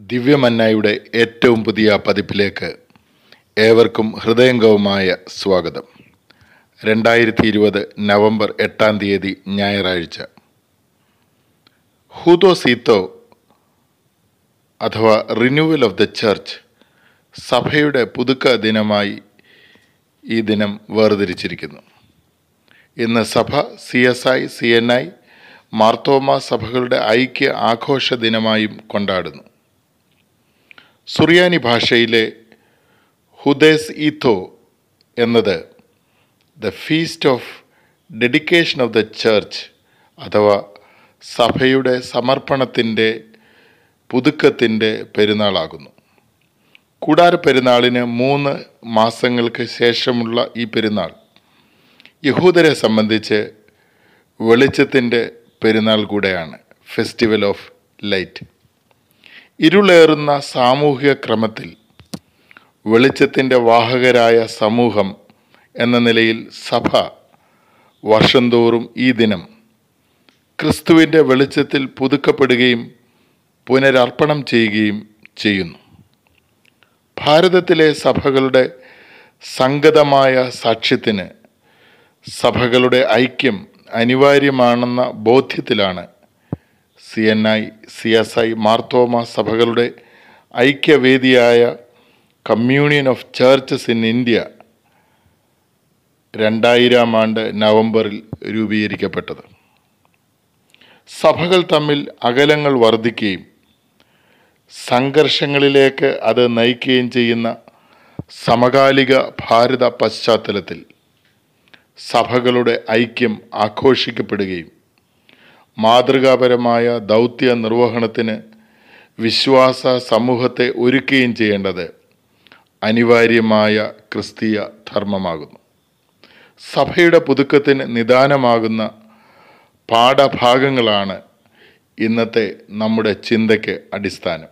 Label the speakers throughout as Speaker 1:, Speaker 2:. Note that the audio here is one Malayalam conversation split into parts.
Speaker 1: ദിവ്യമന്നയുടെ ഏറ്റവും പുതിയ പതിപ്പിലേക്ക് ഏവർക്കും ഹൃദയംഗവുമായ സ്വാഗതം. രണ്ടായിരത്തി ഇരുപത് നവംബർ എട്ടാം തീയതി ഞായറാഴ്ച. ഹൂതോ സീത്തോ അഥവാ റിന്യൂവൽ ഓഫ് ദ ചർച്ച് സഭയുടെ പുതുക്ക ദിനമായി ഈ ദിനം വേർതിരിച്ചിരിക്കുന്നു. ഇന്ന് സഭ C S I C N I Marthoma സഭകളുടെ ഐക്യ ആഘോഷ ദിനമായും കൊണ്ടാടുന്നു. സുറിയാനി ഭാഷയിലെ ഹുദേസ് ഇഥോ എന്നത് the feast of dedication of the church അഥവാ സഭയുടെ സമർപ്പണത്തിന്റെ പുതുക്കത്തിന്റെ പെരുന്നാളാകുന്നു. കൂടാര പെരുന്നാളിന് മൂന്ന് മാസങ്ങൾക്ക് ശേഷമുള്ള ഈ പെരുന്നാൾ യഹൂദരെ സംബന്ധിച്ച് വെളിച്ചത്തിന്റെ പെരുന്നാൾ കൂടെയാണ് ഫെസ്റ്റിവൽ ഓഫ് ലൈറ്റ്. ഇരുളേറുന്ന സാമൂഹിക ക്രമത്തിൽ വെളിച്ചത്തിന്റെ വാഹകരായ സമൂഹം എന്ന നിലയിൽ സഭ വർഷം തോറും ഈ ദിനം ക്രിസ്തുവിന്റെ വെളിച്ചത്തിൽ പുതുക്കപ്പെടുകയും പുനരർപ്പണം ചെയ്യുകയും ചെയ്യുന്നു. ഭാരതത്തിലെ സഭകളുടെ സംഗതമായ സാക്ഷ്യത്തിന് സഭകളുടെ ഐക്യം അനിവാര്യമാണെന്ന ബോധ്യത്തിലാണ് C N I C S I Marthoma സഭകളുടെ ഐക്യവേദിയായ communion of churches in India രണ്ടായിരം ആണ്ട് നവംബറിൽ രൂപീകരിക്കപ്പെട്ടത്. സഭകൾ തമ്മിൽ അകലങ്ങൾ വർദ്ധിക്കുകയും സംഘർഷങ്ങളിലേക്ക് അത് നയിക്കുകയും ചെയ്യുന്ന സമകാലിക ഭാരത പശ്ചാത്തലത്തിൽ സഭകളുടെ ഐക്യം ആഘോഷിക്കപ്പെടുകയും മാതൃകാപരമായ ദൗത്യ നിർവഹണത്തിന് വിശ്വാസ സമൂഹത്തെ ഒരുക്കുകയും ചെയ്യേണ്ടത് അനിവാര്യമായ ക്രിസ്തീയ ധർമ്മമാകുന്നു. സഭയുടെ പുതുക്കത്തിന് നിദാനമാകുന്ന പാഠഭാഗങ്ങളാണ് ഇന്നത്തെ നമ്മുടെ ചിന്തയ്ക്ക് അടിസ്ഥാനം.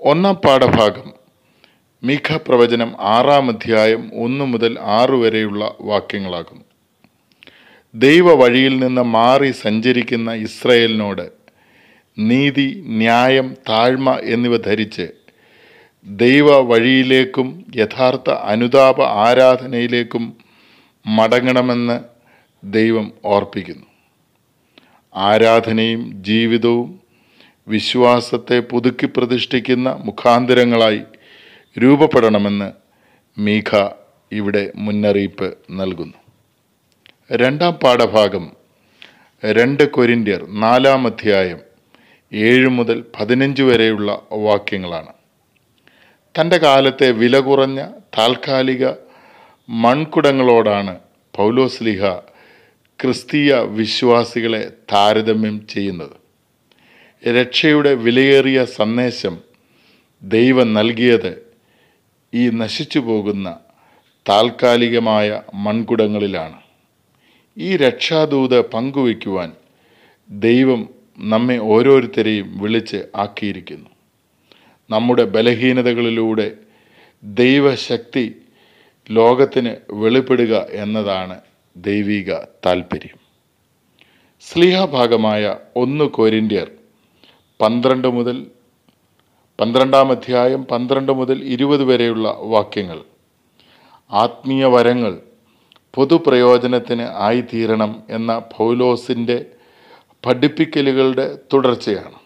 Speaker 1: ഒന്നാം പാഠഭാഗം മീഖ പ്രവചനം ആറാം അധ്യായം ഒന്ന് മുതൽ ആറ് വരെയുള്ള വാക്യങ്ങളാകുന്നു. ദൈവ വഴിയിൽ നിന്ന് മാറി സഞ്ചരിക്കുന്ന ഇസ്രയേലിനോട് നീതി ന്യായം താഴ്മ എന്നിവ ധരിച്ച് ദൈവ വഴിയിലേക്കും യഥാർത്ഥ അനുതാപ ആരാധനയിലേക്കും മടങ്ങണമെന്ന് ദൈവം ഓർപ്പിക്കുന്നു. ആരാധനയും ജീവിതവും വിശ്വാസത്തെ പുതുക്കി പ്രതിഷ്ഠിക്കുന്ന മുഖാന്തരങ്ങളായി രൂപപ്പെടണമെന്ന് മീഖ ഇവിടെ മുന്നറിയിപ്പ് നൽകുന്നു. രണ്ടാം പാഠഭാഗം രണ്ട് കൊരിന്ത്യർ നാലാം അധ്യായം ഏഴ് മുതൽ പതിനഞ്ച് വരെയുള്ള വാക്യങ്ങളാണ്. തന്റെ കാലത്തെ വില കുറഞ്ഞ താൽക്കാലിക മൺകുടങ്ങളോടാണ് പൗലോസ്ലിഹ ക്രിസ്തീയ വിശ്വാസികളെ താരതമ്യം ചെയ്യുന്നത്. രക്ഷയുടെ വിലയേറിയ സന്ദേശം ദൈവം നൽകിയത് ഈ നശിച്ചു പോകുന്ന താൽക്കാലികമായ മൺകുടങ്ങളിലാണ്. ഈ രക്ഷാദൂത് പങ്കുവയ്ക്കുവാൻ ദൈവം നമ്മെ ഓരോരുത്തരെയും വിളിച്ച് ആക്കിയിരിക്കുന്നു. നമ്മുടെ ബലഹീനതകളിലൂടെ ദൈവശക്തി ലോകത്തിന് വെളിപ്പെടുക എന്നതാണ് ദൈവിക താൽപ്പര്യം സ്ലീഹഭാഗമായ ഒന്ന് കൊരിന്ത്യർ പന്ത്രണ്ട് മുതൽ പന്ത്രണ്ടാം അധ്യായം പന്ത്രണ്ട് മുതൽ ഇരുപത് വരെയുള്ള വാക്യങ്ങൾ. ആത്മീയ വരങ്ങൾ പൊതുപ്രയോജനത്തിന് ആയിത്തീരണം എന്ന പൗലോസിന്റെ പഠിപ്പിക്കലുകളുടെ തുടർച്ചയാണ്.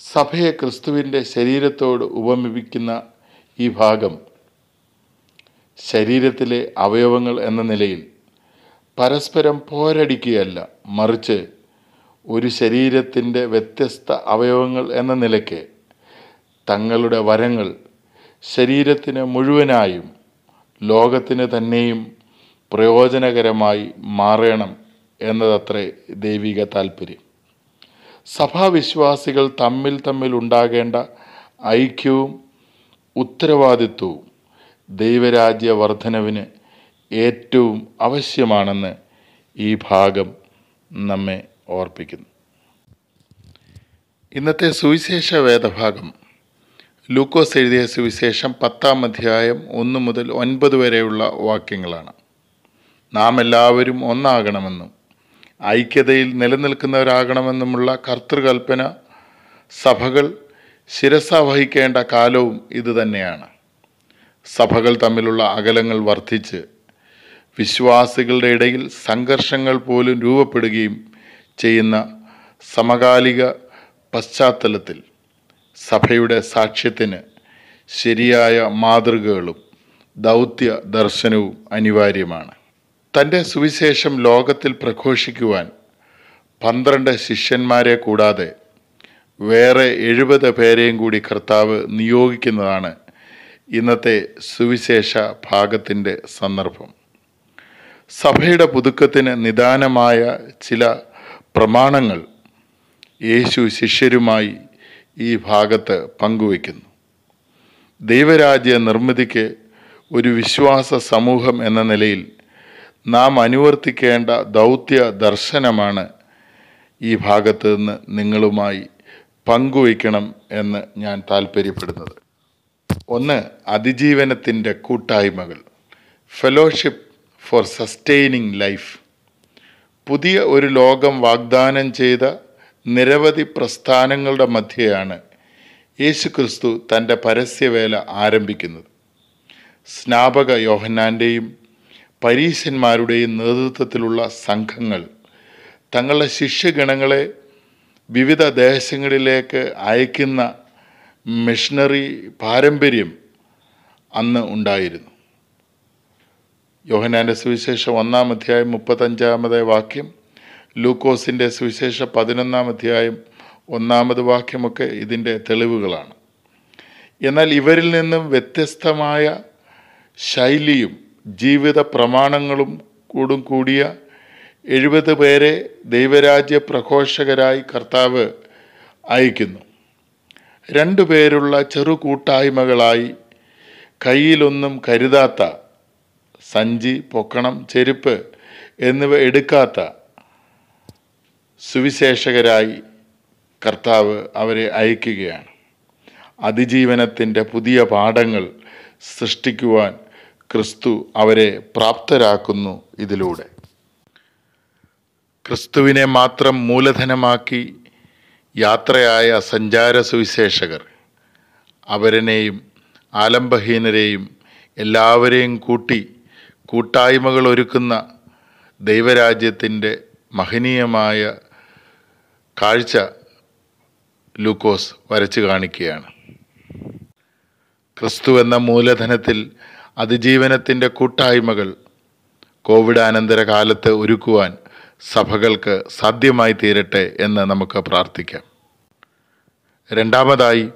Speaker 1: സഭയെ ക്രിസ്തുവിന്റെ ശരീരത്തോട് ഉപമിപ്പിക്കുന്ന ഈ ഭാഗം ശരീരത്തിലെ അവയവങ്ങൾ എന്ന നിലയിൽ പരസ്പരം പോരടിക്കുകയല്ല മറിച്ച് ഒരു ശരീരത്തിന്റെ വ്യത്യസ്ത അവയവങ്ങൾ എന്ന നിലയ്ക്ക് തങ്ങളുടെ വരങ്ങൾ ശരീരത്തിന് മുഴുവനായും ലോകത്തിന് തന്നെയും പ്രയോജനകരമായി മാറണം എന്നതത്രേ ദൈവിക താൽപ്പര്യം സഭാവിശ്വാസികൾ തമ്മിൽ തമ്മിൽ ഉണ്ടാകേണ്ട ഐക്യവും ഉത്തരവാദിത്വവും ദൈവരാജ്യ വർധനവിന് ഏറ്റവും ആവശ്യമാണെന്ന് ഈ ഭാഗം നമ്മെ ഓർപ്പിക്കുന്നു. ഇന്നത്തെ സുവിശേഷ വേദഭാഗം. ലൂക്കോസ് എഴുതിയ സുവിശേഷം പത്താം അധ്യായം ഒന്ന് മുതൽ ഒൻപത് വരെയുള്ള വാക്യങ്ങളാണ്. നാം എല്ലാവരും ഒന്നാകണമെന്നും ഐക്യതയിൽ നിലനിൽക്കുന്നവരാകണമെന്നുമുള്ള കർത്തൃകൽപ്പന സഭകൾ ശിരസ വഹിക്കേണ്ട കാലവും ഇതുതന്നെയാണ് സഭകൾ തമ്മിലുള്ള അകലങ്ങൾ വർദ്ധിച്ച് വിശ്വാസികളുടെ ഇടയിൽ സംഘർഷങ്ങൾ പോലും രൂപപ്പെടുകയും ചെയ്യുന്ന സമകാലിക പശ്ചാത്തലത്തിൽ സഭയുടെ സാക്ഷ്യത്തിന് ശരിയായ മാതൃകകളും ദൗത്യ ദർശനവും അനിവാര്യമാണ്. തന്റെ സുവിശേഷം ലോകത്തിൽ പ്രഘോഷിക്കുവാൻ പന്ത്രണ്ട് ശിഷ്യന്മാരെ കൂടാതെ വേറെ എഴുപത് പേരെയും കൂടി കർത്താവ് നിയോഗിക്കുന്നതാണ് ഇന്നത്തെ സുവിശേഷ ഭാഗത്തിന്റെ സന്ദർഭം. സഭയുടെ പുതുക്കത്തിന് നിദാനമായ ചില പ്രമാണങ്ങൾ യേശു ശിഷ്യരുമായി ഈ ഭാഗത്ത് പങ്കുവയ്ക്കുന്നു. ദൈവരാജ്യ നിർമ്മിതിക്ക് ഒരു വിശ്വാസ സമൂഹം എന്ന നിലയിൽ നാം അനുവർത്തിക്കേണ്ട ദൗത്യ ദർശനമാണ് ഈ ഭാഗത്ത് നിന്ന് നിങ്ങളുമായി പങ്കുവയ്ക്കണം എന്ന് ഞാൻ താല്പര്യപ്പെടുന്നത് ഒന്ന് അതിജീവനത്തിന്റെ കൂട്ടായ്മകൾ. ഫെലോഷിപ്പ് ഫോർ സസ്റ്റെയിനിങ് ലൈഫ് പുതിയ ഒരു ലോകം വാഗ്ദാനം ചെയ്ത നിരവധി പ്രസ്ഥാനങ്ങളുടെ മധ്യയാണ് യേശുക്രിസ്തു തന്റെ പരസ്യവേല ആരംഭിക്കുന്നത്. സ്നാപക യോഹന്നാന്റെയും പരീശന്മാരുടെയും നേതൃത്വത്തിലുള്ള സംഘങ്ങൾ തങ്ങളുടെ ശിഷ്യഗണങ്ങളെ വിവിധ ദേശങ്ങളിലേക്ക് അയക്കുന്ന മിഷണറി പാരമ്പര്യം അന്ന് ഉണ്ടായിരുന്നു. യോഹനാന്റെ സുവിശേഷം ഒന്നാം അധ്യായം മുപ്പത്തഞ്ചാമത് വാക്യം ലൂക്കോസിന്റെ സുവിശേഷം പതിനൊന്നാം അധ്യായം ഒന്നാമത് വാക്യമൊക്കെ ഇതിന്റെ തെളിവുകളാണ്. എന്നാൽ ഇവരിൽ നിന്നും വ്യത്യസ്തമായ ശൈലിയും ജീവിത പ്രമാണങ്ങളും കൂടും കൂടിയ എഴുപത് പേരെ ദൈവരാജ്യ പ്രഘോഷകരായി കർത്താവ് അയക്കുന്നു. രണ്ടു പേരുള്ള ചെറു കൂട്ടായ്മകളായി കയ്യിലൊന്നും കരുതാത്ത സഞ്ചി പൊക്കണം ചെരുപ്പ് എന്നിവ എടുക്കാത്ത സുവിശേഷകരായി കർത്താവ് അവരെ അയക്കുകയാണ്. അതിജീവനത്തിന്റെ പുതിയ പാഠങ്ങൾ സൃഷ്ടിക്കുവാൻ ക്രിസ്തു അവരെ പ്രാപ്തരാക്കുന്നു ഇതിലൂടെ. ക്രിസ്തുവിനെ മാത്രം മൂലധനമാക്കി യാത്രയായ സഞ്ചാര സുവിശേഷകർ അവരനെയും ആലംബഹീനരെയും എല്ലാവരെയും കൂട്ടി കൂട്ടായ്മകൾ ഒരുക്കുന്ന ദൈവരാജ്യത്തിന്റെ മഹനീയമായ കാഴ്ച ലൂക്കോസ് വരച്ചു കാണിക്കുകയാണ്. ക്രിസ്തു എന്ന മൂലധനത്തിൽ അതിജീവനത്തിന്റെ കൂട്ടായ്മകൾ. കോവിഡ് അനന്തര കാലത്ത് ഒരുക്കുവാൻ സഭകൾക്ക് സാധ്യമായി തീരട്ടെ എന്ന് നമുക്ക് പ്രാർത്ഥിക്കാം. രണ്ടാമതായി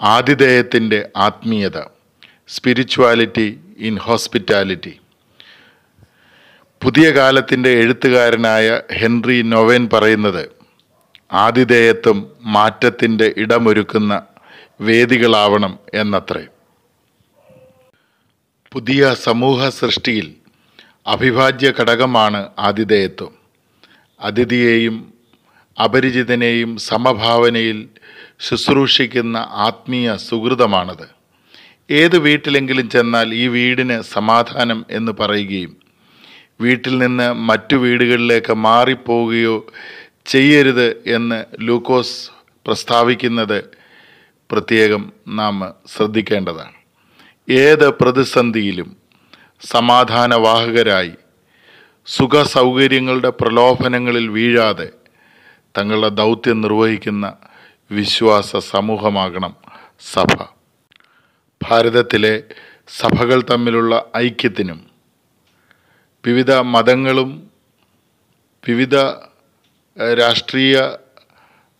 Speaker 1: ആതിഥേയത്തിന്റെ ആത്മീയത സ്പിരിച്വാലിറ്റി ഇൻ ഹോസ്പിറ്റാലിറ്റി പുതിയ കാലത്തിന്റെ എഴുത്തുകാരനായ ഹെൻറി നൊവൻ പറയുന്നത് ആതിഥേയത്വം മാറ്റത്തിന്റെ ഇടമൊരുക്കുന്ന വേദികളാവണം എന്നത്രേ. പുതിയ സമൂഹ സൃഷ്ടിയിൽ അവിഭാജ്യ ഘടകമാണ് ആതിഥേയത്വം. അതിഥിയെയും അപരിചിതനെയും സമഭാവനയിൽ ശുശ്രൂഷിക്കുന്ന ആത്മീയ സുഹൃതമാണത്. ഏത് വീട്ടിലെങ്കിലും ചെന്നാൽ ഈ വീടിന് സമാധാനം എന്ന് പറയുകയും വീട്ടിൽ നിന്ന് മറ്റു വീടുകളിലേക്ക് മാറിപ്പോവുകയോ ചെയ്യരുത് എന്ന് ലൂക്കോസ് പ്രസ്താവിക്കുന്നത് പ്രത്യേകം നാം ശ്രദ്ധിക്കേണ്ടതാണ്. ഏത് പ്രതിസന്ധിയിലും സമാധാനവാഹകരായി സുഖ സൗകര്യങ്ങളുടെ പ്രലോഭനങ്ങളിൽ വീഴാതെ തങ്ങളുടെ ദൗത്യം നിർവഹിക്കുന്ന വിശ്വാസ സമൂഹമാകണം സഭ. ഭാരതത്തിലെ സഭകൾ തമ്മിലുള്ള ഐക്യത്തിനും വിവിധ മതങ്ങളും വിവിധ രാഷ്ട്രീയ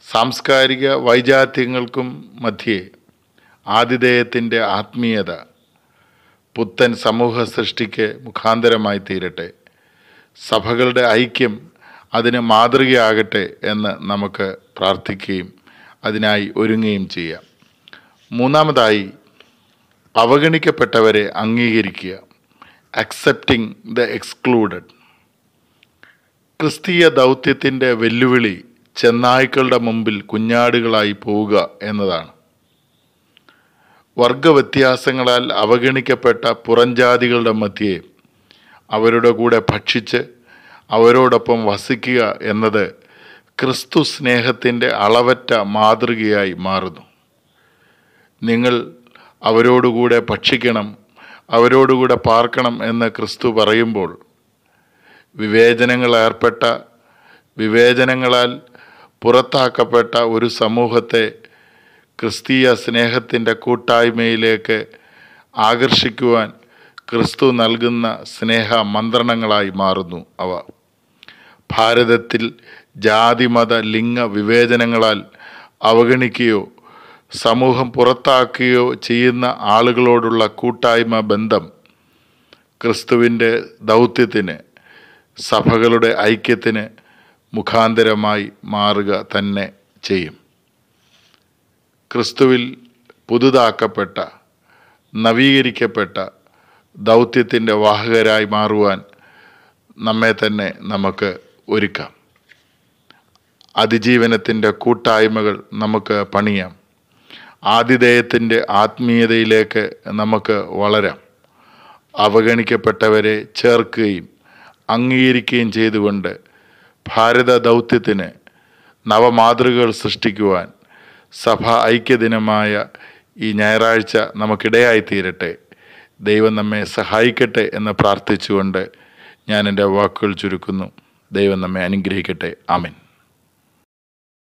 Speaker 1: സാംസ്കാരിക വൈജാത്യങ്ങൾക്കും മധ്യേ ആതിഥേയത്തിന്റെ ആത്മീയത പുത്തൻ സമൂഹ സൃഷ്ടിക്ക് മുഖാന്തരമായി തീരട്ടെ. സഭകളുടെ ഐക്യം അതിന് മാതൃകയാകട്ടെ എന്ന് നമുക്ക് പ്രാർത്ഥിക്കുകയും അതിനായി ഒരുങ്ങുകയും ചെയ്യാം. മൂന്നാമതായി അവഗണിക്കപ്പെട്ടവരെ അംഗീകരിക്കുക. അക്സെപ്റ്റിംഗ് ദ എക്സ്ക്ലൂഡഡ് ക്രിസ്തീയ ദൗത്യത്തിന്റെ വെല്ലുവിളി ചെന്നായ്ക്കളുടെ മുമ്പിൽ കുഞ്ഞാടുകളായി പോവുക എന്നതാണ്. വർഗവ്യത്യാസങ്ങളാൽ അവഗണിക്കപ്പെട്ട പുറംജാതികളുടെ മധ്യേ അവരുടെ കൂടെ ഭക്ഷിച്ച് അവരോടൊപ്പം വസിക്കുക എന്നത് ക്രിസ്തു സ്നേഹത്തിന്റെ അളവറ്റ മാതൃകയായി മാറുന്നു. നിങ്ങൾ അവരോടുകൂടെ ഭക്ഷിക്കണം അവരോടുകൂടെ പാർക്കണം എന്ന് ക്രിസ്തു പറയുമ്പോൾ വിവേചനങ്ങൾ ഏർപ്പെട്ട വിവേചനങ്ങളാൽ പുറത്താക്കപ്പെട്ട ഒരു സമൂഹത്തെ ക്രിസ്തീയ സ്നേഹത്തിന്റെ കൂട്ടായ്മയിലേക്ക് ആകർഷിക്കുവാൻ ക്രിസ്തു നൽകുന്ന സ്നേഹ മന്ത്രണങ്ങളായി മാറുന്നു അവ. ഭാരതത്തിൽ ജാതിമത ലിംഗ വിവേചനങ്ങളാൽ അവഗണിക്കുകയോ സമൂഹം പുറത്താക്കുകയോ ചെയ്യുന്ന ആളുകളോടുള്ള കൂട്ടായ്മ ബന്ധം ക്രിസ്തുവിന്റെ ദൗത്യത്തിന് സഭകളുടെ ഐക്യത്തിന് മുഖാന്തരമായി മാറുക തന്നെ ചെയ്യും. ക്രിസ്തുവിൽ പുതുതാക്കപ്പെട്ട നവീകരിക്കപ്പെട്ട ദൗത്യത്തിന്റെ വാഹകരായി മാറുവാൻ നമ്മെ തന്നെ നമുക്ക് ഒരുക്കാം. അതിജീവനത്തിന്റെ കൂട്ടായ്മകൾ നമുക്ക് പണിയാം. ആതിഥേയത്തിന്റെ ആത്മീയതയിലേക്ക് നമുക്ക് വളരാം. അവഗണിക്കപ്പെട്ടവരെ ചേർക്കുകയും അംഗീകരിക്കുകയും ചെയ്തുകൊണ്ട് ഭാരത ദൗത്യത്തിന് നവമാതൃകകൾ സൃഷ്ടിക്കുവാൻ സഭ ഐക്യദിനമായ ഈ ഞായറാഴ്ച നമുക്കിടയായി തീരട്ടെ ദൈവം നമ്മെ സഹായിക്കട്ടെ എന്ന് പ്രാർത്ഥിച്ചുകൊണ്ട് ഞാൻ എന്റെ വാക്കുകൾ ചുരുക്കുന്നു. ദൈവം നമ്മെ അനുഗ്രഹിക്കട്ടെ. ആമേൻ.